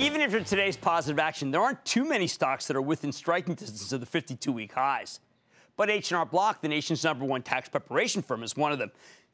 Even after today's positive action, there aren't too many stocks that are within striking distance of the 52-week highs. But H&R Block, the nation's number one tax preparation firm, is one of them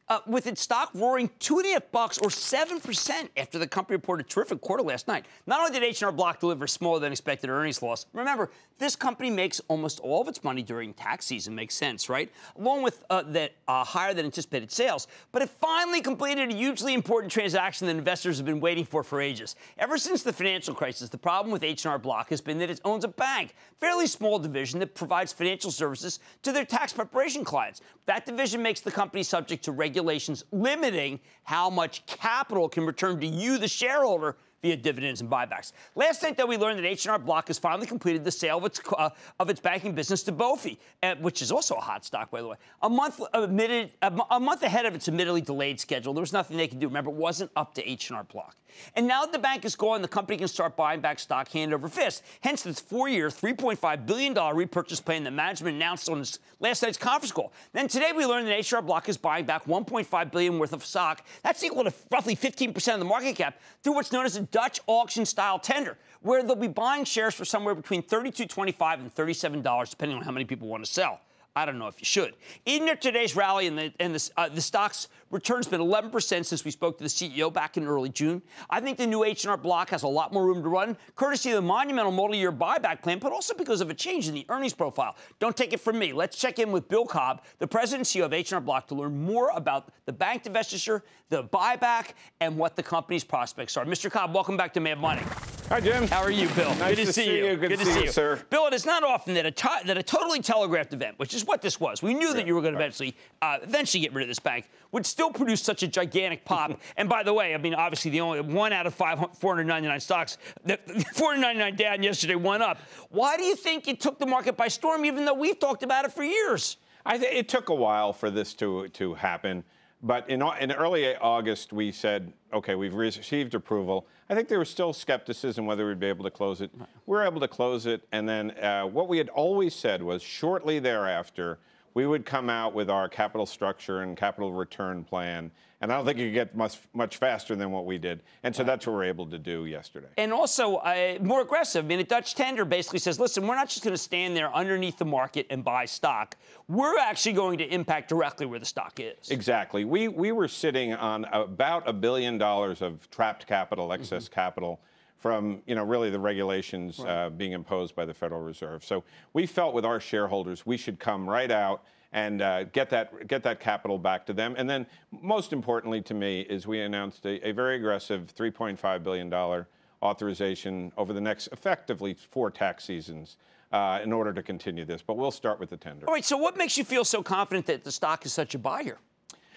uh, with its stock roaring two and a half bucks or seven percent after the company reported a terrific quarter last night. Not only did H&R Block deliver smaller than expected earnings loss, remember this company makes almost all of its money during tax season. Makes sense, right? Along with uh, that uh, higher than anticipated sales, but it finally completed a hugely important transaction that investors have been waiting for for ages. Ever since the financial crisis, the problem with H&R Block has been that it owns a bank, fairly small division that provides financial services to their tax preparation clients. That division makes the company subject to regulation regulations limiting how much capital can return to you, the shareholder, via dividends and buybacks. Last night, though, we learned that H&R Block has finally completed the sale of its uh, of its banking business to BOFI, uh, which is also a hot stock, by the way. A month admitted, a month ahead of its admittedly delayed schedule. There was nothing they could do. Remember, it wasn't up to H&R Block. And now that the bank is gone, the company can start buying back stock hand over fist. Hence, this four-year, $3.5 billion repurchase plan that management announced on last night's conference call. Then today, we learned that H&R Block is buying back 1.5 billion worth of stock. That's equal to roughly 15% of the market cap through what's known as a Dutch auction style tender, where they'll be buying shares for somewhere between $32.25 and $37, depending on how many people want to sell. I don't know if you should. Even at today's rally and the, and the, uh, the stock's return's been 11% since we spoke to the CEO back in early June. I think the new H&R block has a lot more room to run, courtesy of the monumental multi-year buyback plan, but also because of a change in the earnings profile. Don't take it from me. Let's check in with Bill Cobb, the president and CEO of H&R Block, to learn more about the bank divestiture, the buyback, and what the company's prospects are. Mr. Cobb, welcome back to Mad Money. Hi, Jim. How are you, Bill? Nice Good to, to see, see, you. Good, Good to, see, see you, sir. Bill, it is not often that a, to- that a totally telegraphed event, which is what this was, we knew that you were going to eventually, uh, eventually get rid of this bank, would still produce such a gigantic pop. and by the way, I mean, obviously, the only one out of five, 499 stocks, the 499 down yesterday, one up. Why do you think it took the market by storm, even though we've talked about it for years? I think it took a while for this to to happen. But in, in early August, we said, okay, we've received approval. I think there was still skepticism whether we'd be able to close it. Right. We were able to close it. And then uh, what we had always said was shortly thereafter, we would come out with our capital structure and capital return plan. And I don't think you could get much much faster than what we did. And so right. that's what we are able to do yesterday. And also uh, more aggressive. I mean, a Dutch tender basically says, listen, we're not just going to stand there underneath the market and buy stock. We're actually going to impact directly where the stock is. Exactly. We we were sitting on about a billion dollars of trapped capital, excess mm-hmm. capital from you know really the regulations right. uh, being imposed by the Federal Reserve. So we felt with our shareholders we should come right out and uh, get that get that capital back to them. And then most importantly to me is we announced a, a very aggressive 3.5 billion dollar authorization over the next effectively four tax seasons. Uh, in order to continue this, but we'll start with the tender. All right. So, what makes you feel so confident that the stock is such a buyer?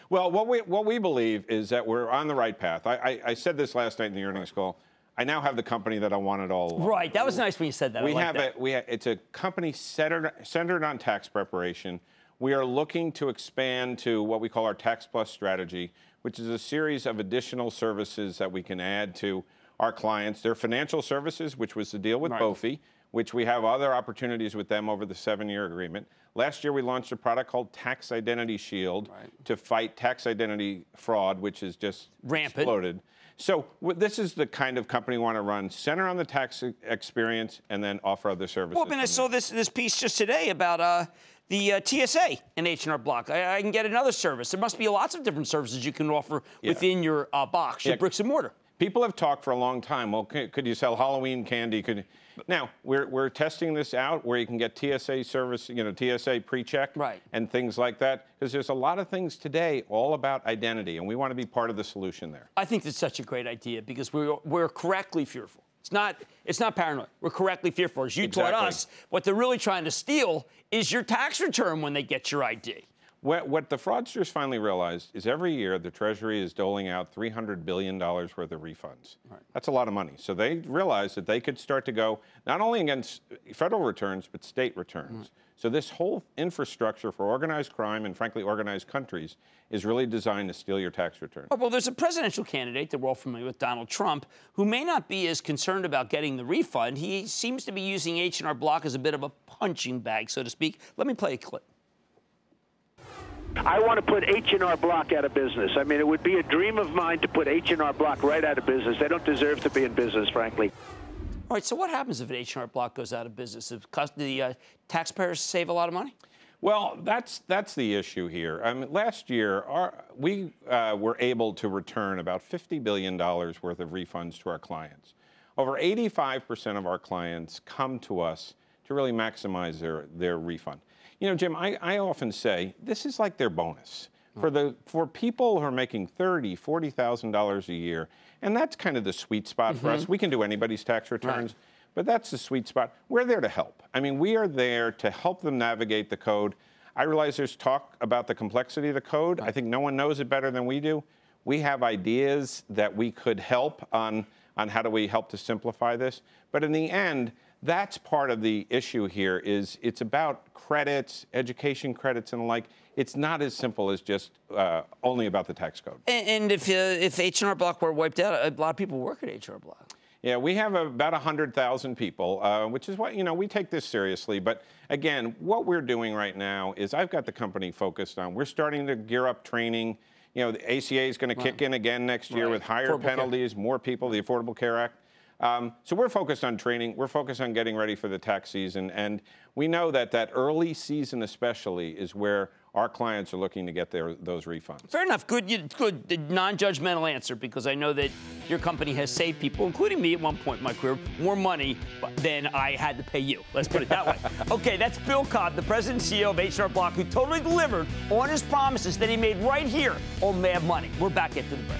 Well, what we what we believe is that we're on the right path. I, I, I said this last night in the earnings call. I now have the company that I wanted all along. Right. That was nice when you said that. We like have that. a we have, it's a company centered centered on tax preparation. We are looking to expand to what we call our Tax Plus strategy, which is a series of additional services that we can add to our clients. Their financial services, which was the deal with right. BOFI, which we have other opportunities with them over the seven-year agreement. Last year, we launched a product called Tax Identity Shield right. to fight tax identity fraud, which is just rampant. exploded. So this is the kind of company we want to run: center on the tax experience, and then offer other services. Well, I mean, I saw this this piece just today about uh, the uh, TSA and H&R Block. I, I, can get another service. There must be lots of different services you can offer yeah. within your uh, box, your yeah. bricks and mortar. People have talked for a long time. Well, could, you sell Halloween candy? Could now we're we're testing this out where you can get TSA service, you know, TSA pre-check, right. and things like that. Because there's a lot of things today all about identity, and we want to be part of the solution there. I think that's such a great idea because we're we're correctly fearful. It's not it's not paranoid. We're correctly fearful. As you exactly. taught us, what they're really trying to steal is your tax return when they get your ID. What, what, the fraudsters finally realized is every year the Treasury is doling out $300 billion worth of refunds. Right. That's a lot of money. So they realized that they could start to go not only against federal returns, but state returns. Right. So this whole infrastructure for organized crime and, frankly, organized countries is really designed to steal your tax return. Oh, well, there's a presidential candidate that we're all familiar with, Donald Trump, who may not be as concerned about getting the refund. He seems to be using H&R Block as a bit of a punching bag, so to speak. Let me play a clip. I want to put H&R Block out of business. I mean, it would be a dream of mine to put H&R Block right out of business. They don't deserve to be in business, frankly. All right, so what happens if an H&R Block goes out of business? If the uh, taxpayers save a lot of money? Well, that's that's the issue here. I mean, last year our, we uh, were able to return about 50 billion dollars worth of refunds to our clients. Over 85% of our clients come to us to really maximize their their refund. You know, Jim, I, I often say this is like their bonus for the for people who are making thirty, forty thousand dollars a year, and that's kind of the sweet spot for us. Mm-hmm. We can do anybody's tax returns. But that's the sweet spot. We're there to help. I mean, we are there to help them navigate the code. I realize there's talk about the complexity of the code. I think no one knows it better than we do. We have ideas that we could help on, on how do we help to simplify this. But in the end, that's part of the issue here is it's about credits, education credits and the like. It's not as simple as just uh, only about the tax code. And, and if, uh, if H&R Block were wiped out, a lot of people work at H&R Block. Yeah, we have about 100,000 people, uh, which is what, you know, we take this seriously. But again, what we're doing right now is I've got the company focused on, we're starting to gear up training. You know, the ACA is going to kick in again next year Right. with higher Affordable Care. penalties, more people, the Affordable Care Act. Um, so we're focused on training. We're focused on getting ready for the tax season. And we know that that early season especially is where our clients are looking to get their, those refunds. Fair enough. Good, good non-judgmental answer because I know that your company has saved people, including me at one point in my career, more money than I had to pay you. Let's put it that way. Okay, that's Bill Cobb, the president and CEO of HR Block, who totally delivered on his promises that he made right here on Mad Money. We're back after the break.